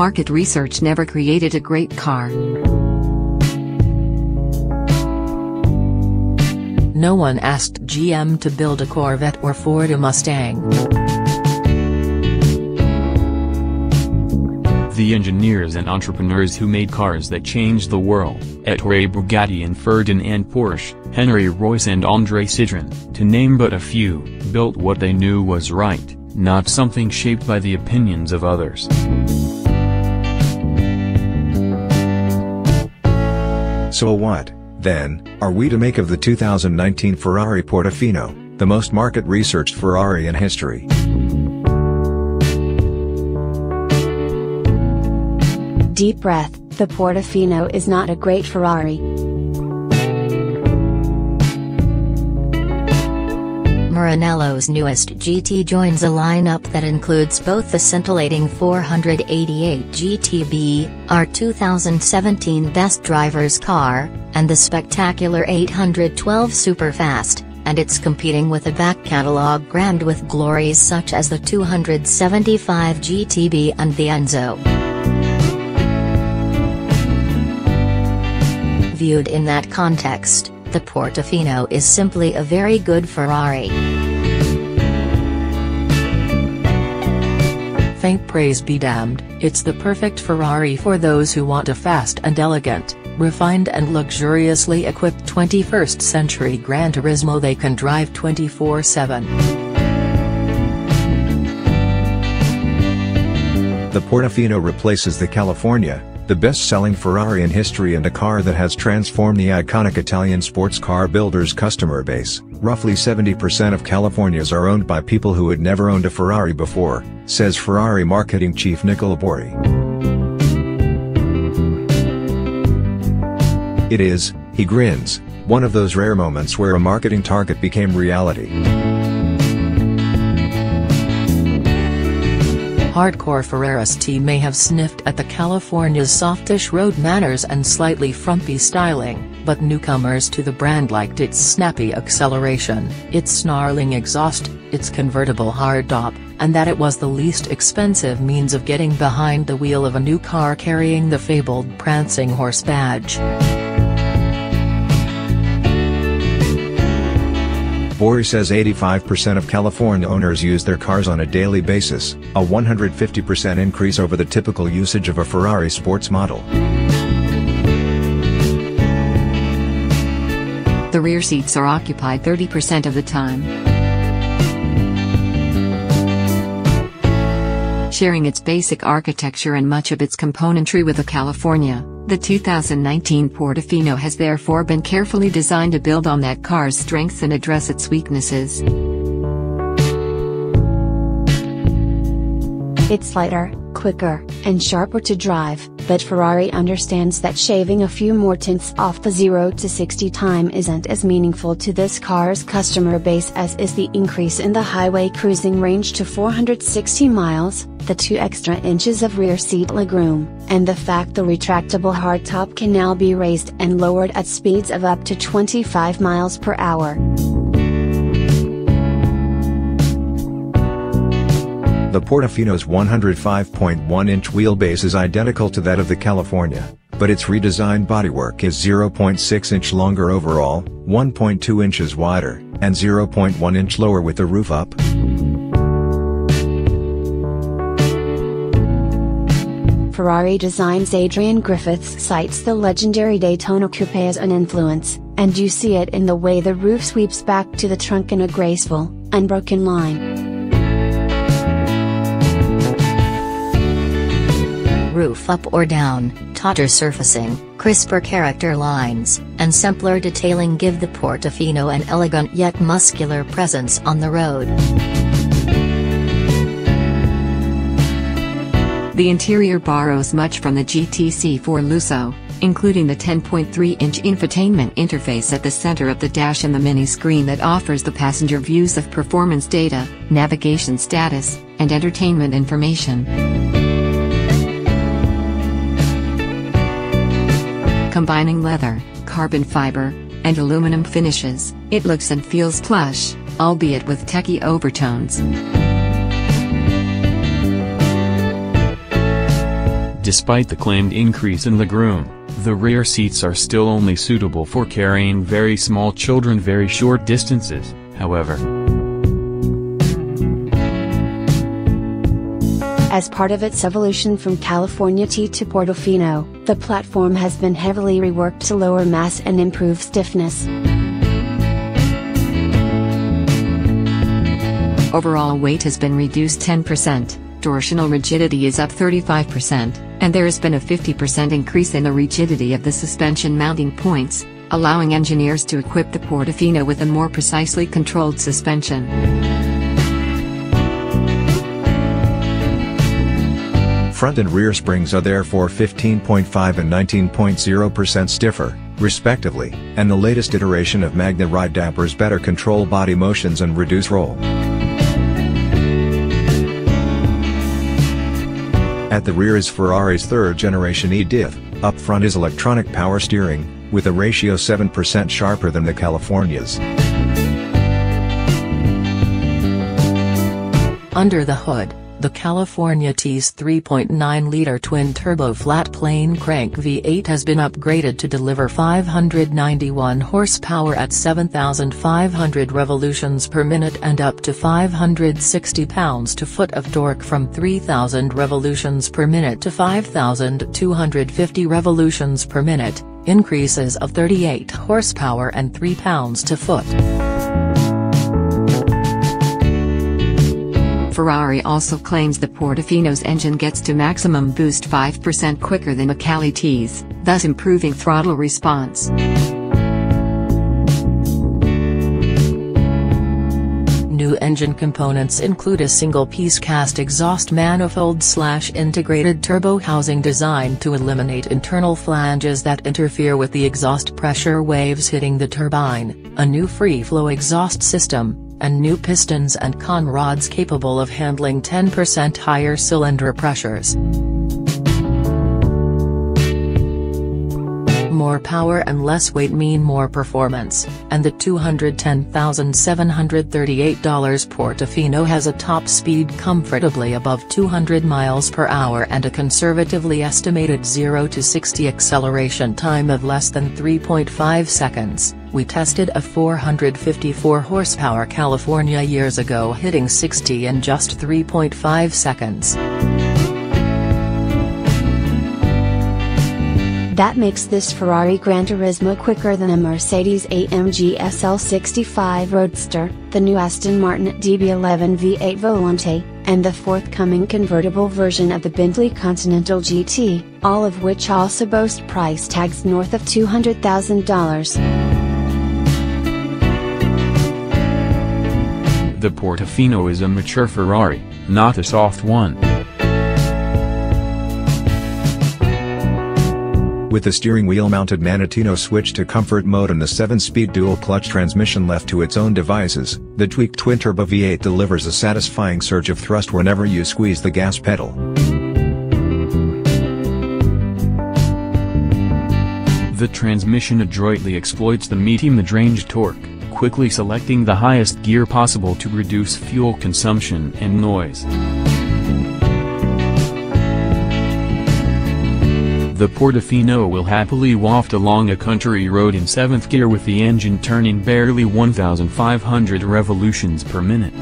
Market research never created a great car. No one asked GM to build a Corvette or Ford a Mustang. The engineers and entrepreneurs who made cars that changed the world, Ettore Bugatti and Ferdinand Porsche, Henry Royce and André Citroën, to name but a few, built what they knew was right, not something shaped by the opinions of others. So what, then, are we to make of the 2019 Ferrari Portofino, the most market-researched Ferrari in history? Deep breath, the Portofino is not a great Ferrari. Maranello's newest GT joins a lineup that includes both the scintillating 488 GTB, our 2017 Best Drivers car, and the spectacular 812 Superfast, and it's competing with a back catalog grand with glories such as the 275 GTB and the Enzo. Viewed in that context, the Portofino is simply a very good Ferrari. Thank praise be damned, it's the perfect Ferrari for those who want a fast and elegant, refined and luxuriously equipped 21st century Gran Turismo they can drive 24-7. The Portofino replaces the California, the best-selling Ferrari in history and a car that has transformed the iconic Italian sports car builders' customer base. Roughly 70% of Californias are owned by people who had never owned a Ferrari before, says Ferrari marketing chief Nicola Boari. It is, he grins, one of those rare moments where a marketing target became reality. Hardcore Ferraristi may have sniffed at the California's softish road manners and slightly frumpy styling, but newcomers to the brand liked its snappy acceleration, its snarling exhaust, its convertible hardtop, and that it was the least expensive means of getting behind the wheel of a new car carrying the fabled prancing horse badge. Boari says 85% of California owners use their cars on a daily basis, a 150% increase over the typical usage of a Ferrari sports model. The rear seats are occupied 30% of the time. Sharing its basic architecture and much of its componentry with the California, the 2019 Portofino has therefore been carefully designed to build on that car's strengths and address its weaknesses. It's lighter, quicker, and sharper to drive, but Ferrari understands that shaving a few more tenths off the 0 to 60 time isn't as meaningful to this car's customer base as is the increase in the highway cruising range to 460 miles, the 2 extra inches of rear seat legroom, and the fact the retractable hardtop can now be raised and lowered at speeds of up to 25 miles per hour. The Portofino's 105.1-inch wheelbase is identical to that of the California, but its redesigned bodywork is 0.6 inch longer overall, 1.2 inches wider, and 0.1 inch lower with the roof up. Ferrari Designs Adrian Griffiths cites the legendary Daytona Coupe as an influence, and you see it in the way the roof sweeps back to the trunk in a graceful, unbroken line. Roof up or down, tauter surfacing, crisper character lines, and simpler detailing give the Portofino an elegant yet muscular presence on the road. The interior borrows much from the GTC4 Lusso, including the 10.3-inch infotainment interface at the center of the dash and the mini screen that offers the passenger views of performance data, navigation status, and entertainment information. Combining leather, carbon fiber, and aluminum finishes, it looks and feels plush, albeit with techie overtones. Despite the claimed increase in legroom, the rear seats are still only suitable for carrying very small children very short distances, however. As part of its evolution from California T to Portofino, the platform has been heavily reworked to lower mass and improve stiffness. Overall weight has been reduced 10%, torsional rigidity is up 35%, and there has been a 50% increase in the rigidity of the suspension mounting points, allowing engineers to equip the Portofino with a more precisely controlled suspension. Front and rear springs are therefore 15.5 and 19.0% stiffer, respectively, and the latest iteration of MagneRide dampers better control body motions and reduce roll. At the rear is Ferrari's third generation e-diff, up front is electronic power steering, with a ratio 7% sharper than the California's. Under the hood, the California T's 3.9-liter twin-turbo flat-plane crank V8 has been upgraded to deliver 591 horsepower at 7,500 revolutions per minute and up to 560 pounds-to-foot of torque from 3,000 revolutions per minute to 5,250 revolutions per minute, increases of 38 horsepower and 3 pounds-to-foot. Ferrari also claims the Portofino's engine gets to maximum boost 5% quicker than Cali T's, thus improving throttle response. Engine components include a single-piece cast exhaust manifold slash integrated turbo housing designed to eliminate internal flanges that interfere with the exhaust pressure waves hitting the turbine, a new free-flow exhaust system, and new pistons and con rods capable of handling 10% higher cylinder pressures. More power and less weight mean more performance, and the $210,738 Portofino has a top speed comfortably above 200 miles per hour and a conservatively estimated 0 to 60 acceleration time of less than 3.5 seconds. We tested a 454 horsepower California years ago hitting 60 in just 3.5 seconds. That makes this Ferrari Gran Turismo quicker than a Mercedes-AMG SL65 Roadster, the new Aston Martin DB11 V8 Volante, and the forthcoming convertible version of the Bentley Continental GT, all of which also boast price tags north of $200,000. The Portofino is a mature Ferrari, not a soft one. With the steering wheel-mounted Manettino switch to comfort mode and the 7-speed dual-clutch transmission left to its own devices, the tweaked twin-turbo V8 delivers a satisfying surge of thrust whenever you squeeze the gas pedal. The transmission adroitly exploits the meaty mid-range torque quickly selecting the highest gear possible to reduce fuel consumption and noise. The Portofino will happily waft along a country road in 7th gear with the engine turning barely 1,500 revolutions per minute.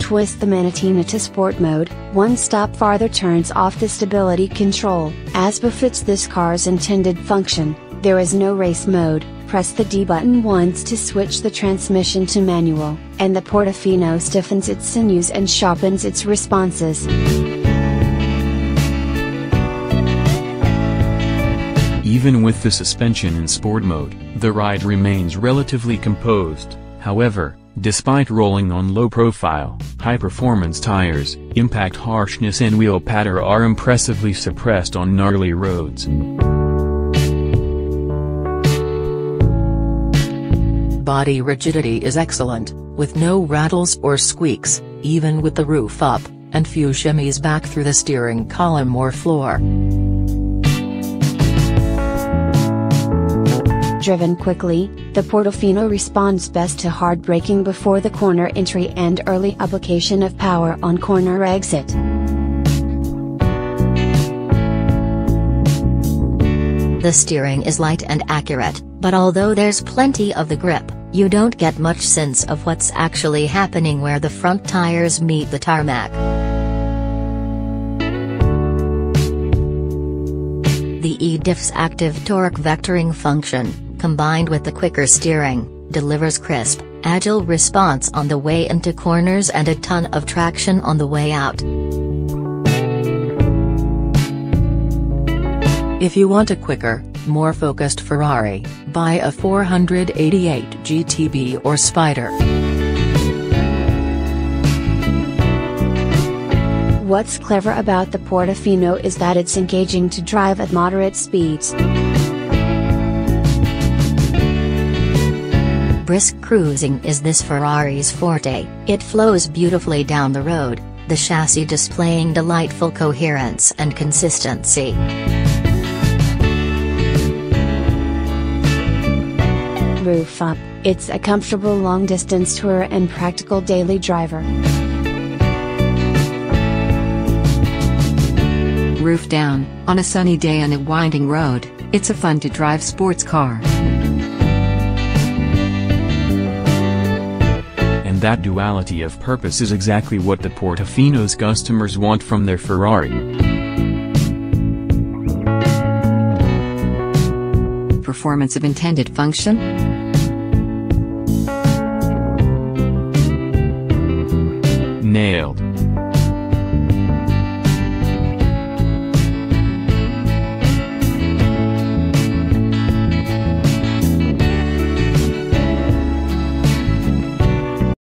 twist the Manettino to sport mode, one stop farther turns off the stability control. As befits this car's intended function, there is no race mode, press the D button once to switch the transmission to manual, and the Portofino stiffens its sinews and sharpens its responses. Even with the suspension in sport mode, the ride remains relatively composed, however, Despite rolling on low-profile, high-performance tires, impact harshness and wheel patter are impressively suppressed on gnarly roads. Body rigidity is excellent, with no rattles or squeaks, even with the roof up, and few shimmies back through the steering column or floor. Driven quickly, the Portofino responds best to hard braking before the corner entry and early application of power on corner exit. The steering is light and accurate, but although there's plenty of the grip, you don't get much sense of what's actually happening where the front tires meet the tarmac. The e-diff's active torque vectoring function, combined with the quicker steering, delivers crisp, agile response on the way into corners and a ton of traction on the way out. If you want a quicker, more focused Ferrari, buy a 488 GTB or Spider. What's clever about the Portofino is that it's engaging to drive at moderate speeds. Brisk cruising is this Ferrari's forte, it flows beautifully down the road, the chassis displaying delightful coherence and consistency. Roof up, it's a comfortable long distance tour and practical daily driver. Roof down, on a sunny day on a winding road, it's a fun to drive sports car. And that duality of purpose is exactly what the Portofino's customers want from their Ferrari. Performance of intended function? Nailed.